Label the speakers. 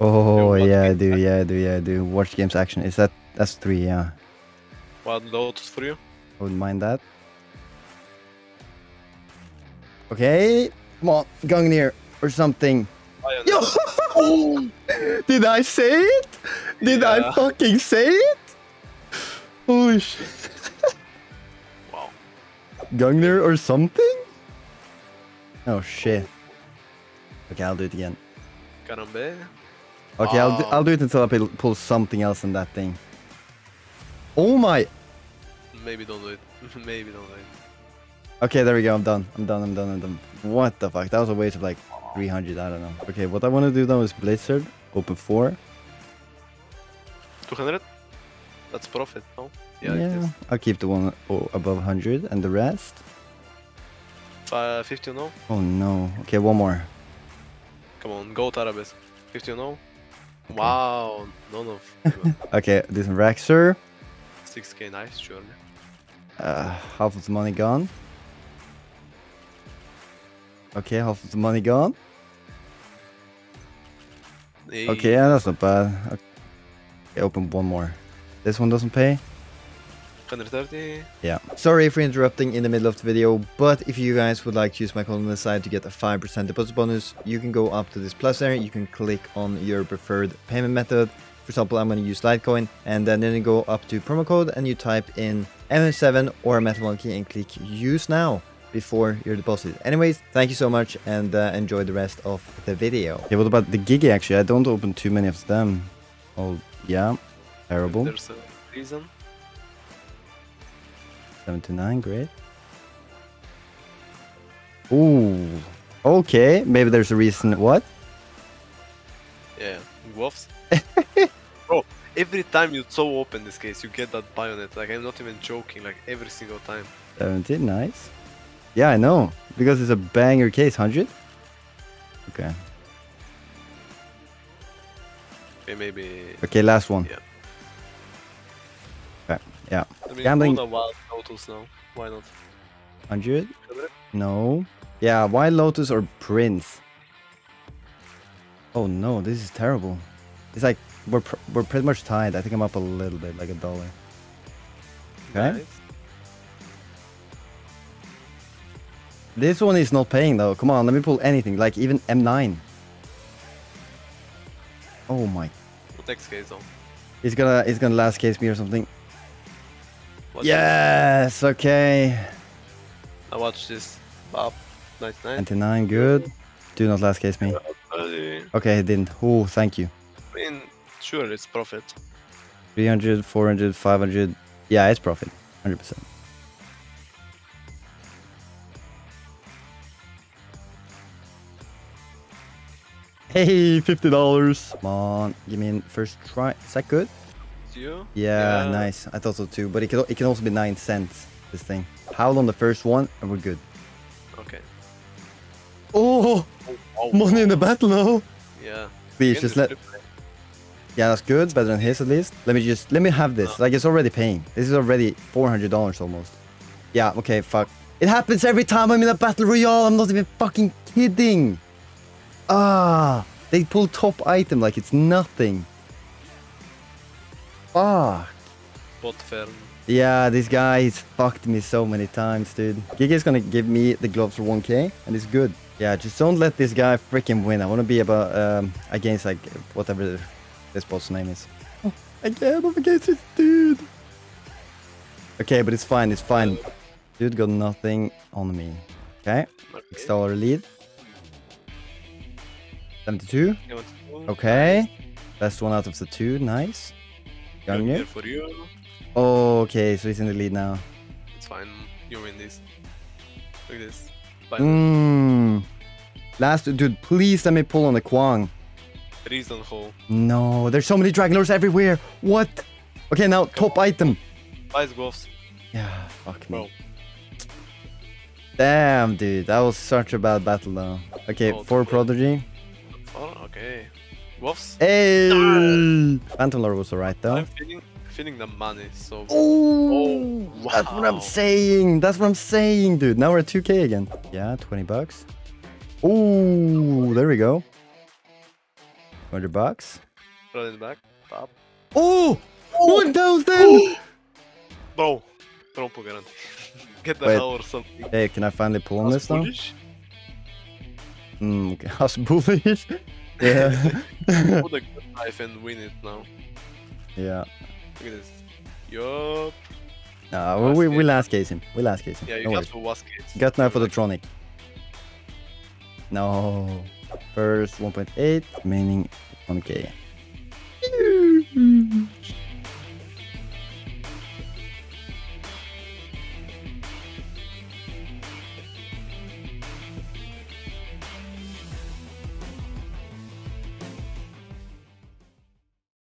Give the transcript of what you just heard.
Speaker 1: Oh yeah, I do. Yeah, I do. Yeah, I do. Watch games action. Is that that's three? Yeah,
Speaker 2: Wild Lotus for you.
Speaker 1: I wouldn't mind that. Okay, come on, Gungnir or something.
Speaker 2: Oh, Bayonet.
Speaker 1: Yo! Did I say it? Did I fucking say it? Holy shit.
Speaker 2: Wow.
Speaker 1: Gungnir or something? Oh shit. Okay, I'll do it again. Okay, I'll, do, I'll do um, it until I pull- pull something else in that thing. Oh my...
Speaker 2: Maybe don't do it. Maybe don't do it.
Speaker 1: Okay, there we go. I'm done. I'm done. I'm done. I'm done. What the fuck? That was a waste of like 300. I don't know. Okay, what I want to do now is Blizzard. Open 4.
Speaker 2: 200? That's profit, no? Yeah, it is.
Speaker 1: I'll keep the one o- above 100 and the rest.
Speaker 2: Fi- 50 no?
Speaker 1: Oh no. Okay, one more.
Speaker 2: Come on, go Tarabes. 50 no? Wow, none of
Speaker 1: Okay, this some Raxer.
Speaker 2: 6k, nice, surely.
Speaker 1: Uh, half of the money gone. Okay, half of the money gone.
Speaker 2: Hey,
Speaker 1: Okay, yeah, that's not bad. Okay, open one more. This one doesn't pay.
Speaker 2: 130.
Speaker 1: Yeah. Sorry for interrupting in the middle of the video, but if you guys would like to use my code on the side to get a 5% deposit bonus, you can go up to this plus area, you can click on your preferred payment method. For example, I'm going to use Litecoin, and then, then you go up to promo code and you type in MM7 or Metal Monkey and click use now before your deposit. Anyways, thank you so much and uh, enjoy the rest of the video. Yeah, what about the Gigi actually? I don't open too many of them. Oh, yeah. Terrible.
Speaker 2: There's a reason.
Speaker 1: 79, great. Ooh, okay. Maybe there's a reason. What?
Speaker 2: Yeah, wolves. Bro, every time you so open this case, you get that bayonet. Like, I'm not even joking, like, every single time.
Speaker 1: 70, nice. Yeah, I know. Because it's a banger case, 100? Okay.
Speaker 2: Okay, maybe.
Speaker 1: Okay, last one.
Speaker 2: Yeah.
Speaker 1: Yeah.
Speaker 2: I mean,
Speaker 1: Gambling-
Speaker 2: wild Lotus now. Why not?
Speaker 1: 100?
Speaker 2: Hundred?
Speaker 1: No. Yeah, Wild Lotus or Prince? Oh no, this is terrible. It's like, we're, pr we're pretty much tied. I think I'm up a little bit, like a dollar. Okay.
Speaker 2: Nice.
Speaker 1: This one is not paying though. Come on, let me pull anything, like even M9. Oh my.
Speaker 2: Next case though?
Speaker 1: He's gonna he's gonna last case me or something. Yes, okay.
Speaker 2: I watch this. Bob. 99.
Speaker 1: 99, good. Do not last case me. Okay, he didn't. Oh, thank you.
Speaker 2: I mean, sure, it's profit.
Speaker 1: 300, 400, 500. Yeah, it's profit. 100%. Hey, $50. Come on, give me in first try. Is that good?
Speaker 2: It's you?
Speaker 1: Yeah,
Speaker 2: Yeah.
Speaker 1: nice. I thought so too. But it can, it can also be 9 cents, this thing. Howl on the first one, and we're good.
Speaker 2: Okay.
Speaker 1: Oh,
Speaker 2: Oh, wow.
Speaker 1: money in the battle now.
Speaker 2: Yeah.
Speaker 1: Please, just let... Yeah, that's good. Better than his at least. Let me just... Let me have this.
Speaker 2: No.
Speaker 1: Like, it's already paying. This is already $400 almost. Yeah, okay, fuck. It happens every time I'm in a battle royale. I'm not even fucking kidding. Ah, they pull top item like it's nothing. Fuck.
Speaker 2: Bot firm.
Speaker 1: Yeah, this guy he's fucked me so many times, dude. Gigi's gonna give me the gloves for 1k, and it's good. Yeah, just don't let this guy freaking win. I wanna be about um against like whatever this boss's name is. Oh, again, I'm against this dude. Okay, but it's fine, it's fine. Dude got nothing on me. Okay, six
Speaker 2: Okay.
Speaker 1: dollar lead. 72.
Speaker 2: Give it to you.
Speaker 1: Okay, best one out of the two. Nice.
Speaker 2: Here for you.
Speaker 1: Okay, so he's in the lead now.
Speaker 2: It's fine. You win this. Look at this.
Speaker 1: Mmm. Last dude, please let me pull on the Kwang.
Speaker 2: Reason hole.
Speaker 1: No, there's so many Dragon Lores everywhere. What? Okay, now top item.
Speaker 2: Vice gloves.
Speaker 1: Yeah, fuck me.
Speaker 2: Bro.
Speaker 1: Damn, dude, that was such a bad battle though. Okay,
Speaker 2: Oh,
Speaker 1: four Prodigy.
Speaker 2: Oh, okay. Gloves.
Speaker 1: Hey! Phantom Lord was alright though.
Speaker 2: I'm feeling, feeling the money. So.
Speaker 1: Oh,
Speaker 2: Oh,
Speaker 1: that's what I'm saying. That's what I'm saying, dude. Now we're at 2k again. Yeah, 20 bucks. Oh, there we go. 100 bucks.
Speaker 2: Throw it back. Top.
Speaker 1: Oh! 1000!
Speaker 2: Bro. Trompo guarantee. Get the
Speaker 1: Wait.
Speaker 2: hell or something.
Speaker 1: Hey, can I finally pull on this now? Mm, okay. How's bullish? yeah.
Speaker 2: Put a good knife and win it now.
Speaker 1: yeah.
Speaker 2: Look at this. Yup.
Speaker 1: Uh,
Speaker 2: Last
Speaker 1: we, we last case him. We last case him.
Speaker 2: Yeah, you
Speaker 1: no
Speaker 2: have
Speaker 1: worries.
Speaker 2: to was case.
Speaker 1: Got knife for the Tronic. No. First 1.8, meaning 1k.